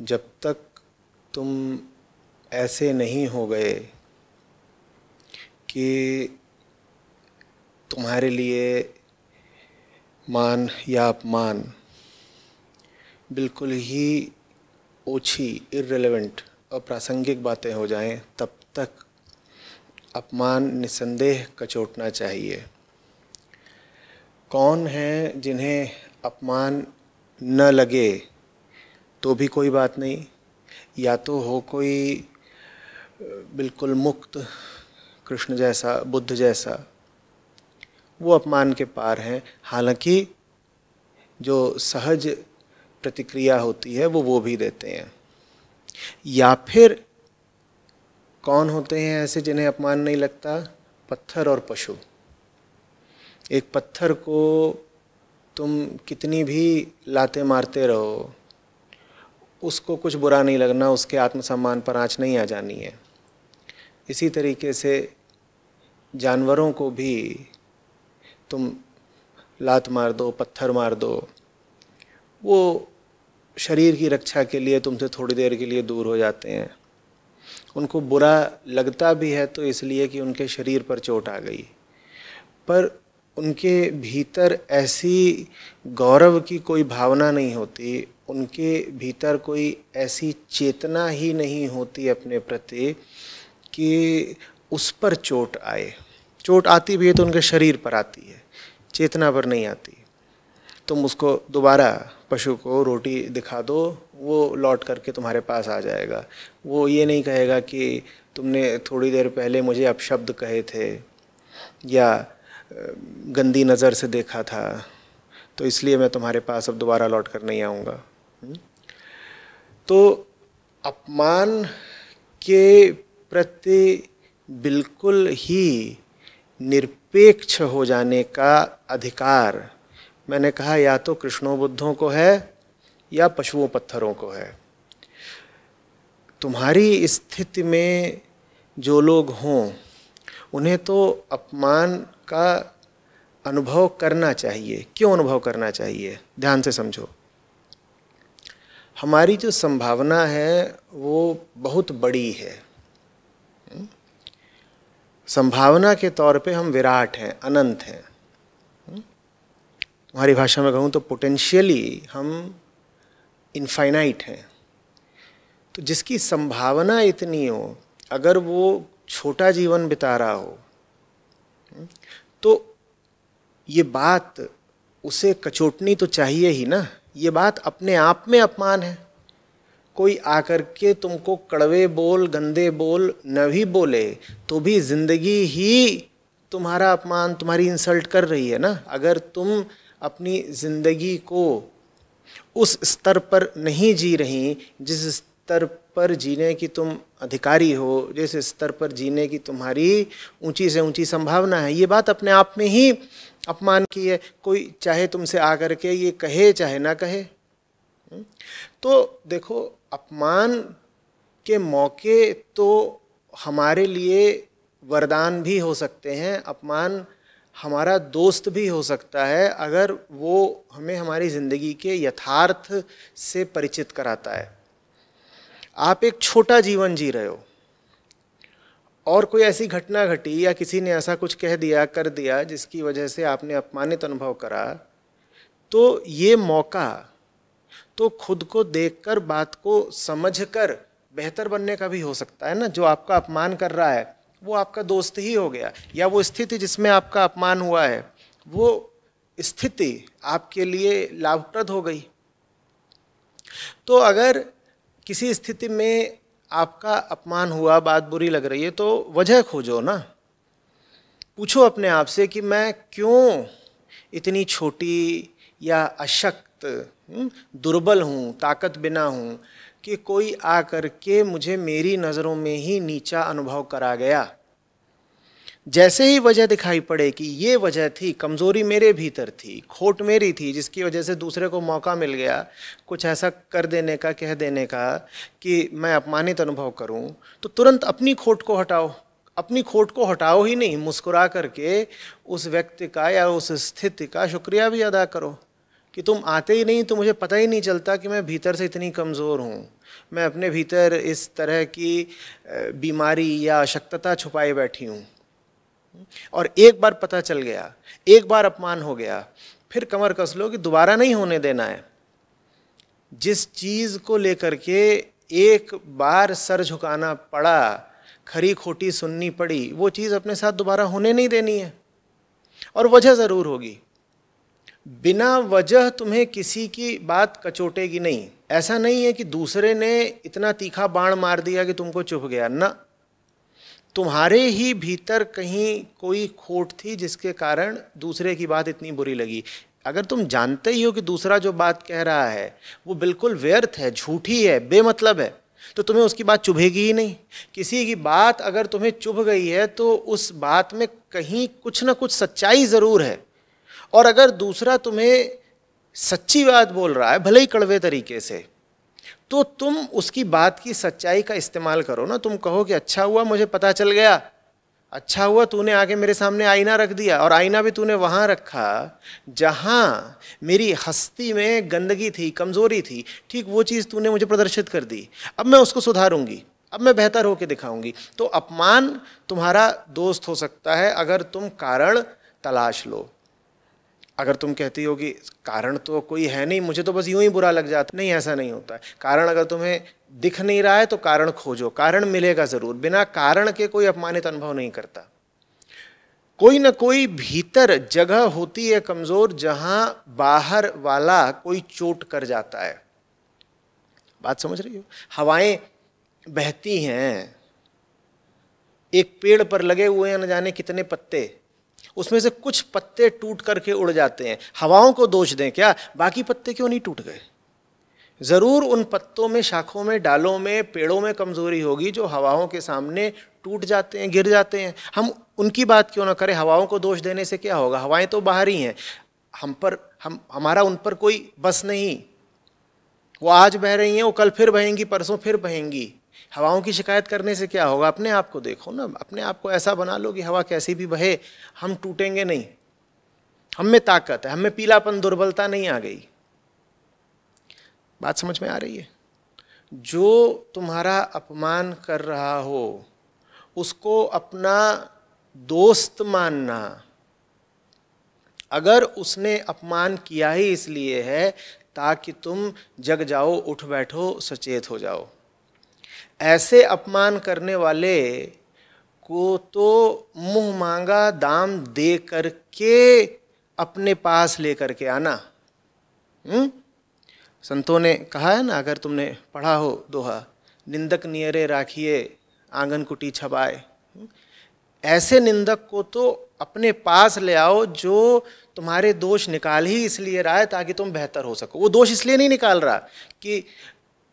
जब तक तुम ऐसे नहीं हो गए कि तुम्हारे लिए मान या अपमान बिल्कुल ही ओछी इरेलीवेंट अप्रासंगिक बातें हो जाएँ, तब तक अपमान, निसंदेह कचोटना चाहिए। कौन है जिन्हें अपमान न लगे? तो भी कोई बात नहीं। या तो हो कोई, बिल्कुल मुक्त, कृष्ण जैसा, बुद्ध जैसा। वो अपमान के पार हैं। हालाँकि जो सहज प्रतिक्रिया होती है, वो वो भी देते हैं। या फिर कौन होते हैं ऐसे जिन्हें अपमान नहीं लगता? पत्थर और पशु। एक पत्थर को तुम कितनी भी लाते मारते रहो उसको कुछ बुरा नहीं लगना, उसके आत्मसम्मान पर आँच नहीं आ जानी है। इसी तरीके से जानवरों को भी तुम लात मार दो, पत्थर मार दो, वो शरीर की रक्षा के लिए तुमसे थोड़ी देर के लिए दूर हो जाते हैं। उनको बुरा लगता भी है तो इसलिए कि उनके शरीर पर चोट आ गई। पर उनके भीतर ऐसी गौरव की कोई भावना नहीं होती, उनके भीतर कोई ऐसी चेतना ही नहीं होती अपने प्रति कि उस पर चोट आए। चोट आती भी है तो उनके शरीर पर आती है, चेतना पर नहीं आती। तुम उसको दोबारा पशु को रोटी दिखा दो, वो लौट करके तुम्हारे पास आ जाएगा। वो ये नहीं कहेगा कि तुमने थोड़ी देर पहले मुझे अपशब्द कहे थे, या गंदी नज़र से देखा था तो इसलिए मैं तुम्हारे पास अब दोबारा लौट कर नहीं आऊँगा हम्म? तो अपमान के प्रति बिल्कुल ही निरपेक्ष हो जाने का अधिकार मैंने कहा, या तो कृष्णों बुद्धों को है, या पशुओं पत्थरों को है तुम्हारी स्थिति में जो लोग हों उन्हें तो अपमान का अनुभव करना चाहिए। क्यों अनुभव करना चाहिए? ध्यान से समझो। हमारी जो संभावना है, वो बहुत बड़ी है। हम्म? संभावना के तौर पे हम विराट हैं, अनंत हैं। हम्म? हमारी भाषा में कहूँ तो पोटेंशियली हम इनफाइनाइट हैं। तो जिसकी संभावना इतनी हो, अगर वो छोटा जीवन बिता रहा हो हम्म? तो ये बात उसे कचोटनी तो चाहिए ही ना ये बात अपने आप में अपमान है कोई आकर के तुमको कड़वे बोल, गंदे बोल न भी बोले तो भी ज़िंदगी ही तुम्हारा अपमान, तुम्हारी इंसल्ट कर रही है ना अगर तुम अपनी ज़िंदगी को उस स्तर पर नहीं जी रही, जिस स्तर पर जीने की तुम अधिकारी हो, जिस स्तर पर जीने की तुम्हारी ऊँची से ऊँची संभावना है, ये बात अपने आप में ही अपमान की है। कोई चाहे तुमसे आकर के ये कहे, चाहे ना कहे। हम्म? तो देखो, अपमान के मौके तो हमारे लिए वरदान भी हो सकते हैं, अपमान हमारा दोस्त भी हो सकता है, अगर वो हमें हमारी ज़िंदगी के यथार्थ से परिचित कराता है। आप एक छोटा जीवन जी रहे हो। और कोई ऐसी घटना घटी या किसी ने ऐसा कुछ कह दिया, कर दिया जिसकी वजह से आपने अपमानित अनुभव करा तो ये मौका तो खुद को देखकर, बात को समझकर बेहतर बनने का भी हो सकता है ना? जो आपका अपमान कर रहा है, वो आपका दोस्त ही हो गया, या वो स्थिति जिसमें आपका अपमान हुआ है, वो स्थिति आपके लिए लाभप्रद हो गई। तो अगर किसी स्थिति में आपका अपमान हुआ बात बुरी लग रही है तो वजह खोजो ना। पूछो अपने आप से कि मैं क्यों इतनी छोटी या अशक्त हम्म, दुर्बल हूँ ताकत बिना हूँ कि कोई आकर कर के मुझे मेरी नज़रों में ही नीचा अनुभव करा गया। जैसे ही वजह दिखाई पड़े कि ये वजह थी, कमज़ोरी मेरे भीतर थी, खोट मेरी थी, जिसकी वजह से दूसरे को मौका मिल गया कुछ ऐसा कर देने का, कह देने का कि मैं अपमानित अनुभव करूँ तो तुरंत अपनी खोट को हटाओ। अपनी खोट को हटाओ ही नहीं, मुस्कुरा करके उस व्यक्ति का या उस स्थिति का शुक्रिया भी अदा करो कि तुम आते ही नहीं तो मुझे पता ही नहीं चलता कि मैं भीतर से इतनी कमज़ोर हूँ। मैं अपने भीतर इस तरह की बीमारी या अशक्तता छुपाए बैठी हूँ। और एक बार पता चल गया, एक बार अपमान हो गया, फिर कमर कस लो कि दोबारा नहीं होने देना है। जिस चीज़ को लेकर के एक बार सर झुकाना पड़ा, खरी खोटी सुननी पड़ी, वो चीज़ अपने साथ दोबारा होने नहीं देनी है। और वजह ज़रूर होगी। बिना वजह तुम्हें किसी की बात कचोटेगी नहीं। ऐसा नहीं है कि दूसरे ने इतना तीखा बाण मार दिया कि तुमको चुप गया। ना। तुम्हारे ही भीतर कहीं कोई खोट थी जिसके कारण दूसरे की बात इतनी बुरी लगी? अगर तुम जानते ही हो कि दूसरा जो बात कह रहा है, वो बिल्कुल व्यर्थ है, झूठी है, बेमतलब है तो तुम्हें उसकी बात चुभेगी ही नहीं। किसी की बात अगर तुम्हें चुभ गई है तो उस बात में कहीं कुछ ना कुछ सच्चाई ज़रूर है। और अगर दूसरा तुम्हें सच्ची बात बोल रहा है, भले ही कड़वे तरीके से तो तुम उसकी बात की सच्चाई का इस्तेमाल करो ना। तुम कहो कि अच्छा हुआ, मुझे पता चल गया। अच्छा हुआ, तूने आके मेरे सामने आईना रख दिया और आईना भी तूने वहाँ रखा, जहाँ मेरी हस्ती में गंदगी थी, कमज़ोरी थी, ठीक वो चीज़ तूने मुझे प्रदर्शित कर दी। अब मैं उसको सुधारूँगी, अब मैं बेहतर होकर दिखाऊँगी। तो अपमान तुम्हारा दोस्त हो सकता है, अगर तुम कारण तलाश लो। अगर तुम कहती हो कि कारण तो कोई है नहीं, मुझे तो बस यूँ ही बुरा लग जाता। नहीं, ऐसा नहीं होता है। कारण अगर तुम्हें दिख नहीं रहा है तो कारण खोजो। कारण मिलेगा ज़रूर। बिना कारण के कोई अपमानित अनुभव नहीं करता। कोई ना कोई भीतर जगह होती है कमज़ोर, जहाँ बाहर वाला कोई चोट कर जाता है। बात समझ रही हो? हवाएँ बहती हैं। एक पेड़ पर लगे हुए हैं, न जाने कितने पत्ते। उसमें से कुछ पत्ते टूट करके उड़ जाते हैं। हवाओं को दोष दें क्या? बाकी पत्ते क्यों नहीं टूट गए? ज़रूर उन पत्तों में, शाखों में, डालों में, पेड़ों में कमज़ोरी होगी जो हवाओं के सामने टूट जाते हैं, गिर जाते हैं। हम उनकी बात क्यों ना करें? हवाओं को दोष देने से क्या होगा? हवाएँ तो बाहर ही हैं। हम पर, हम, हमारा उन पर कोई बस नहीं। वो आज बह रही हैं, वो कल फिर बहेंगी, परसों फिर बहेंगी। हवाओं की शिकायत करने से क्या होगा? अपने आप को देखो ना, अपने आप को ऐसा बना लो कि हवा कैसी भी बहे, हम टूटेंगे नहीं। हम में ताकत है, हमें पीलापन, दुर्बलता नहीं आ गई। बात समझ में आ रही है? जो तुम्हारा अपमान कर रहा हो, उसको अपना दोस्त मानना। अगर उसने अपमान किया ही इसलिए है, ताकि तुम जग जाओ, उठ बैठो, सचेत हो जाओ। ऐसे अपमान करने वाले को तो मुँह मांगा दाम दे करके अपने पास लेकर के आना। हम्म? संतों ने कहा है ना, अगर तुमने पढ़ा हो दोहा, निंदक नियरे राखिए, आँगन कुटी छबाए। हम्म? ऐसे निंदक को तो अपने पास ले आओ जो तुम्हारे दोष निकाल ही इसलिए रहा है ताकि तुम बेहतर हो सको। वो दोष इसलिए नहीं निकाल रहा कि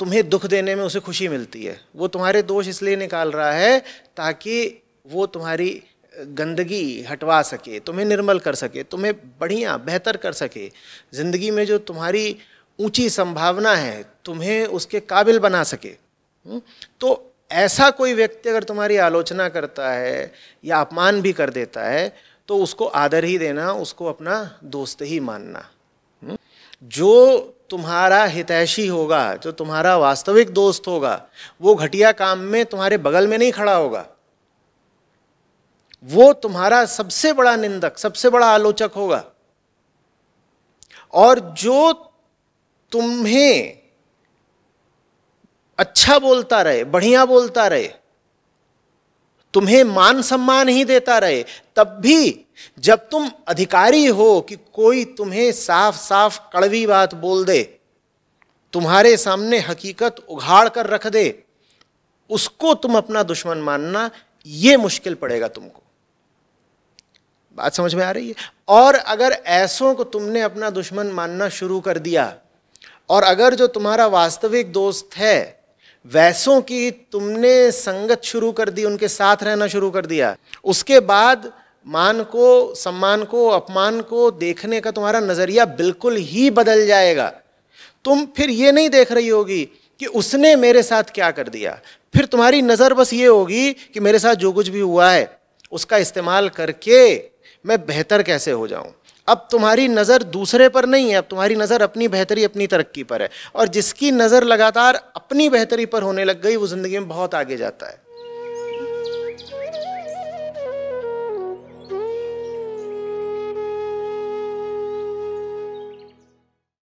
तुम्हें दुख देने में उसे खुशी मिलती है वो तुम्हारे दोष इसलिए निकाल रहा है ताकि वो तुम्हारी गंदगी हटवा सके, तुम्हें निर्मल कर सके, तुम्हें बढ़िया, बेहतर कर सके ज़िंदगी में जो तुम्हारी ऊँची संभावना है, तुम्हें उसके काबिल बना सके हम्म? तो ऐसा कोई व्यक्ति अगर तुम्हारी आलोचना करता है या अपमान भी कर देता है तो उसको आदर ही देना, उसको अपना दोस्त ही मानना हम्म? जो तुम्हारा हितैषी होगा, जो तुम्हारा वास्तविक दोस्त होगा, वो घटिया काम में तुम्हारे बगल में नहीं खड़ा होगा। वो तुम्हारा सबसे बड़ा निंदक, सबसे बड़ा आलोचक होगा। और जो तुम्हें अच्छा बोलता रहे, बढ़िया बोलता रहे तुम्हें मान सम्मान ही देता रहे, तब भी जब तुम अधिकारी हो कि कोई तुम्हें साफ़ साफ़ कड़वी बात बोल दे, तुम्हारे सामने हकीकत उघाड़ कर रख दे, उसको तुम अपना दुश्मन मानना यह मुश्किल पड़ेगा तुमको। बात समझ में आ रही है? और अगर ऐसों को तुमने अपना दुश्मन मानना शुरू कर दिया, और अगर जो तुम्हारा वास्तविक दोस्त है वैसों की तुमने संगत शुरू कर दी, उनके साथ रहना शुरू कर दिया। उसके बाद मान को, सम्मान को, अपमान को देखने का तुम्हारा नज़रिया बिल्कुल ही बदल जाएगा। तुम फिर ये नहीं देख रही होगी कि उसने मेरे साथ क्या कर दिया। फिर तुम्हारी नज़र बस ये होगी कि मेरे साथ जो कुछ भी हुआ है, उसका इस्तेमाल करके मैं बेहतर कैसे हो जाऊँ। अब तुम्हारी नज़र दूसरे पर नहीं है, अब तुम्हारी नज़र अपनी बेहतरी, अपनी तरक्की पर है। और जिसकी नज़र लगातार अपनी बेहतरी पर होने लग गई, वो ज़िंदगी में बहुत आगे जाता है।